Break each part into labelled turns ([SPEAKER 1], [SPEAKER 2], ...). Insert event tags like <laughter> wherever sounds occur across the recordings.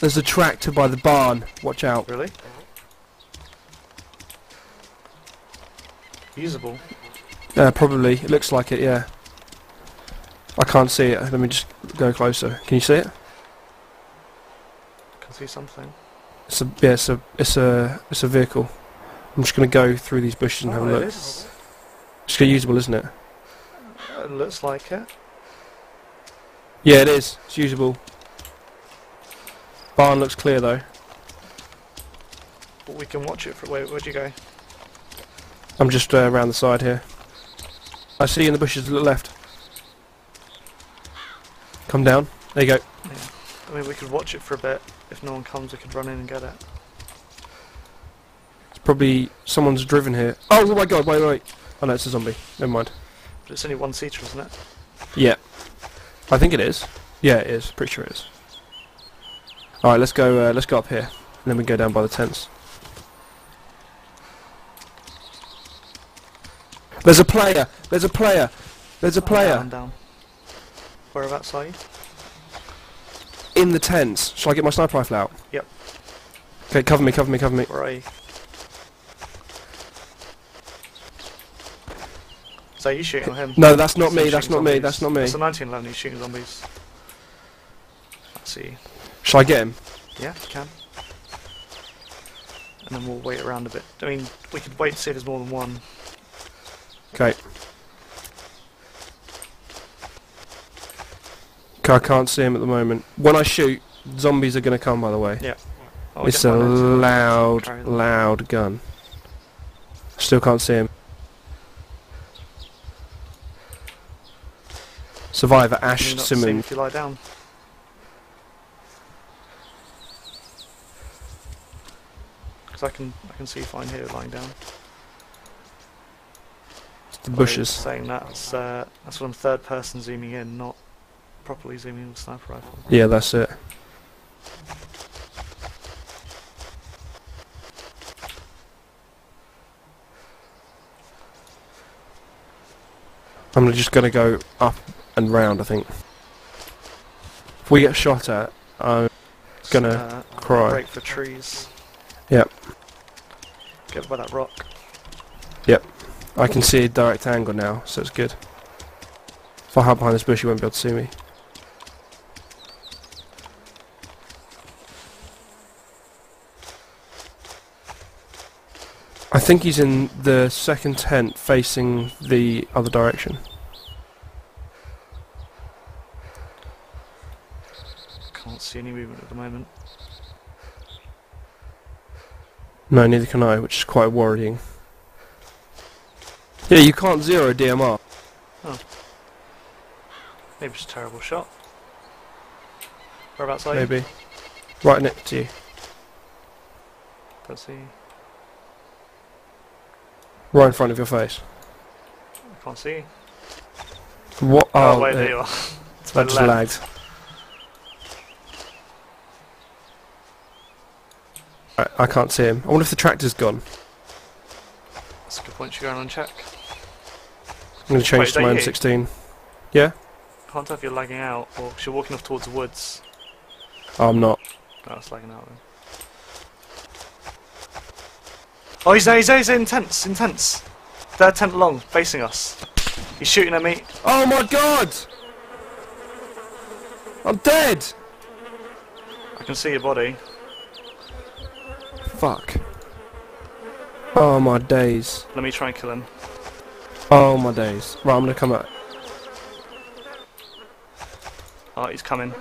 [SPEAKER 1] There's a tractor by the barn. Watch out.
[SPEAKER 2] Really? Usable.
[SPEAKER 1] Uh, probably. It looks like it, yeah. I can't see it. Let me just go closer. Can you see it?
[SPEAKER 2] Can see something.
[SPEAKER 1] It's a yeah. It's a it's a it's a vehicle. I'm just gonna go through these bushes and have
[SPEAKER 2] Oh,
[SPEAKER 1] a
[SPEAKER 2] it
[SPEAKER 1] look.
[SPEAKER 2] is.
[SPEAKER 1] It's usable, isn't it?
[SPEAKER 2] It looks like it.
[SPEAKER 1] Yeah, it is. It's usable. Barn looks clear though.
[SPEAKER 2] But we can watch it for. Wait, where'd you go?
[SPEAKER 1] I'm just uh, around the side here. I see you in the bushes to the left. Come down. There you go. Yeah.
[SPEAKER 2] I mean, we could watch it for a bit. If no one comes, we could run in and get it.
[SPEAKER 1] It's probably someone's driven here. Oh my god! Wait, wait. wait. Oh no, it's a zombie. Never mind.
[SPEAKER 2] But it's only one seater, isn't it?
[SPEAKER 1] Yeah. I think it is. Yeah, it is. Pretty sure it is. All right, let's go. Uh, let's go up here, and then we go down by the tents. There's a player. There's a player. There's a player
[SPEAKER 2] Down, down. Whereabouts are you?
[SPEAKER 1] in the tents. Shall I get my sniper rifle out?
[SPEAKER 2] Yep.
[SPEAKER 1] Okay, cover me, cover me, cover me.
[SPEAKER 2] Where are you? So you shooting him?
[SPEAKER 1] No, that's not me. That's not me. That's not me.
[SPEAKER 2] It's a 1911. He's shooting zombies. I see.
[SPEAKER 1] Shall I get him?
[SPEAKER 2] Yeah, you can. And then we'll wait around a bit. I mean, we could wait to see if there's more than one.
[SPEAKER 1] Okay. Okay, I can't see him at the moment. When I shoot, zombies are going to come. By the way,
[SPEAKER 2] Oh,
[SPEAKER 1] it's a
[SPEAKER 2] one
[SPEAKER 1] loud, loud gun. Still can't see him. Survivor Ash Simmons.
[SPEAKER 2] if you lie down. Because I can, I can see fine here lying down.
[SPEAKER 1] It's
[SPEAKER 2] The
[SPEAKER 1] bushes.
[SPEAKER 2] Saying that's uh, that's when I'm third person zooming in, not properly zooming with sniper rifle.
[SPEAKER 1] Yeah, that's it. I'm just gonna go up and round. I think. If we get shot at, I'm Gonna
[SPEAKER 2] uh,
[SPEAKER 1] cry.
[SPEAKER 2] Break for trees.
[SPEAKER 1] Yep.
[SPEAKER 2] Get by that rock. Yep.
[SPEAKER 1] I can see a direct angle now, so it's good. If I hide behind this bush, you won't be able to see me. I think he's in the second tent facing the other direction.
[SPEAKER 2] Can't see any movement at the moment.
[SPEAKER 1] No, neither can I, which is quite worrying. Yeah, you can't zero DMR. Oh.
[SPEAKER 2] Maybe it's a terrible shot. Whereabouts are you?
[SPEAKER 1] Maybe. Right next to you.
[SPEAKER 2] Don't see.
[SPEAKER 1] Right in front of your face.
[SPEAKER 2] I can't see.
[SPEAKER 1] What?
[SPEAKER 2] Oh,
[SPEAKER 1] Oh,
[SPEAKER 2] wait, there you are. <laughs> The
[SPEAKER 1] just lagged. I, I can't see him. I wonder if the tractor's gone.
[SPEAKER 2] That's a good point. Should go around and check.
[SPEAKER 1] I'm going to change
[SPEAKER 2] Wait,
[SPEAKER 1] to my
[SPEAKER 2] that?
[SPEAKER 1] M16. Yeah?
[SPEAKER 2] I Can't tell if you're lagging out or you're walking off towards the woods.
[SPEAKER 1] Oh, I'm not.
[SPEAKER 2] Oh, it's lagging out then. Oh, he's there, he's there, he's there, intense, intense. Third tent long, facing us. He's shooting at me.
[SPEAKER 1] Oh my god! I'm dead!
[SPEAKER 2] I can see your body.
[SPEAKER 1] Fuck. Oh my days.
[SPEAKER 2] Let me try and kill him.
[SPEAKER 1] Oh my days. Right, I'm gonna come out.
[SPEAKER 2] Oh, he's coming.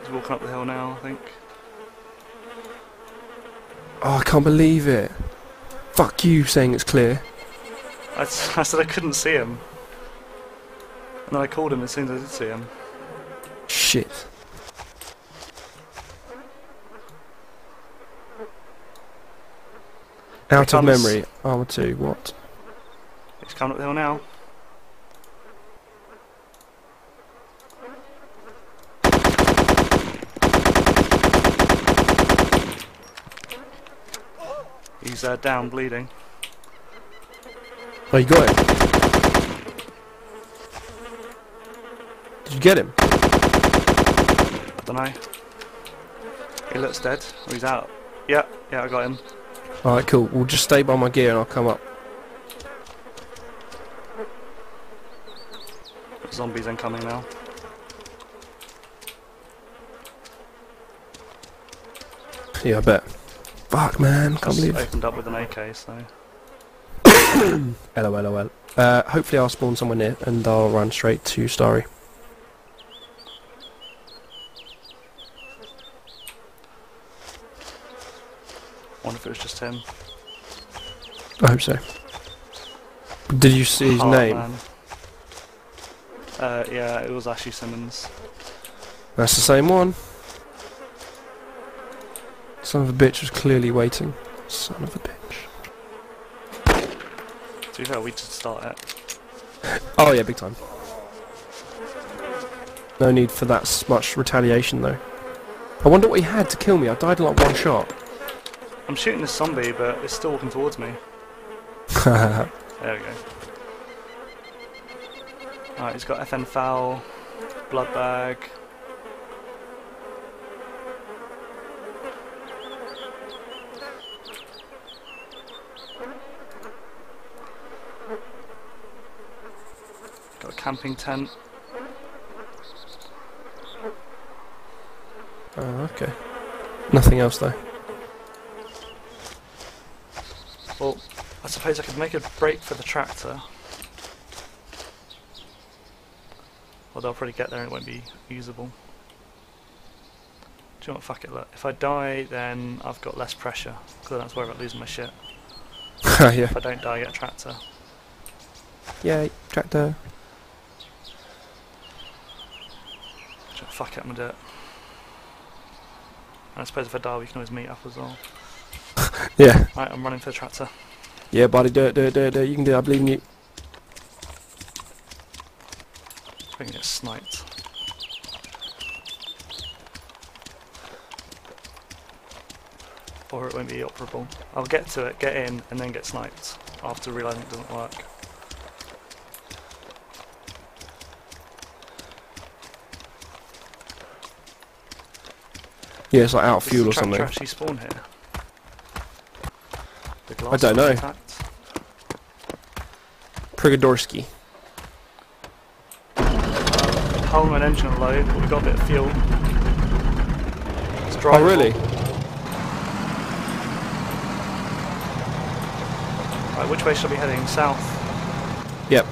[SPEAKER 2] He's walking up the hill now, I think.
[SPEAKER 1] Oh, I can't believe it. Fuck you saying it's clear.
[SPEAKER 2] I <laughs> said I couldn't see him. And then I called him as soon as I did see him.
[SPEAKER 1] Shit. Out of
[SPEAKER 2] comes.
[SPEAKER 1] memory. Arma 2, what?
[SPEAKER 2] It's coming up the hill now. He's uh, down, bleeding.
[SPEAKER 1] Oh, you got it? Did you get him?
[SPEAKER 2] I don't know. He looks dead. Oh, he's out. Yeah, yeah, I got him.
[SPEAKER 1] Alright, cool. We'll just stay by my gear and I'll come up.
[SPEAKER 2] Zombies incoming now.
[SPEAKER 1] Yeah, I bet. Fuck, man. Can't
[SPEAKER 2] Just
[SPEAKER 1] believe.
[SPEAKER 2] opened up with an AK, so <coughs>
[SPEAKER 1] LOL, LOL. Uh, hopefully I'll spawn somewhere near and I'll run straight to Stary.
[SPEAKER 2] Wonder if it was just him.
[SPEAKER 1] I hope so. Did you see his
[SPEAKER 2] Oh,
[SPEAKER 1] name?
[SPEAKER 2] man. Uh, yeah, it was Ashley Simmons.
[SPEAKER 1] That's the same one. Son of a bitch was clearly waiting. Son of a bitch.
[SPEAKER 2] To be fair, we did start it.
[SPEAKER 1] Oh yeah, big time. No need for that much retaliation though. I wonder what he had to kill me. I died in like one shot.
[SPEAKER 2] I'm shooting this zombie, but it's still walking towards me. <laughs> There we go. Alright, he's got FN FAL, blood bag. Got a camping tent.
[SPEAKER 1] oh, okay. Nothing else though.
[SPEAKER 2] Well, I suppose I could make a break for the tractor. Well, they'll probably get there and it won't be usable. Do you know what? Fuck it. Look, if I die, then I've got less pressure because I don't have to worry about losing my shit. <laughs>
[SPEAKER 1] yeah.
[SPEAKER 2] If I don't die, I get a tractor.
[SPEAKER 1] Yeah, tractor.
[SPEAKER 2] Fuck it, I'm gonna do it. And I suppose if I die, we can always meet up as well.
[SPEAKER 1] Yeah.
[SPEAKER 2] Right, I'm running for the tractor.
[SPEAKER 1] Yeah, buddy, do it, do it, do it, do it. You can do it. I believe in you.
[SPEAKER 2] We can get sniped. Or it won't be operable. I'll get to it, get in, and then get sniped after realising it doesn't work.
[SPEAKER 1] Yeah, it's like out of fuel or something.
[SPEAKER 2] actually spawn here?
[SPEAKER 1] I don't know.
[SPEAKER 2] intact.
[SPEAKER 1] Prigodorsky.
[SPEAKER 2] Hull and engine are low, but we've got a bit of fuel. It's
[SPEAKER 1] Oh, really?
[SPEAKER 2] Right, which way shall we be heading? South.
[SPEAKER 1] Yep.